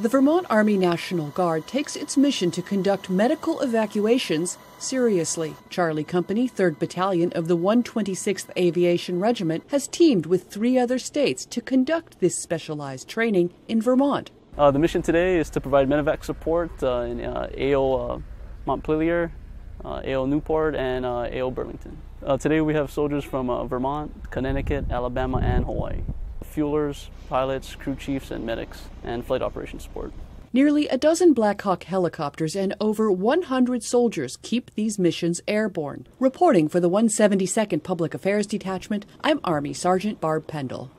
The Vermont Army National Guard takes its mission to conduct medical evacuations seriously. Charlie Company, 3rd Battalion of the 126th Aviation Regiment, has teamed with three other states to conduct this specialized training in Vermont. Uh, the mission today is to provide medevac support uh, in uh, AO uh, Montpelier, uh, AO Newport, and uh, AO Burlington. today we have soldiers from Vermont, Connecticut, Alabama, and Hawaii fuelers, pilots, crew chiefs, and medics, and flight operations support. Nearly a dozen Black Hawk helicopters and over 100 soldiers keep these missions airborne. Reporting for the 172nd Public Affairs Detachment, I'm Army Sergeant Barb Pendl.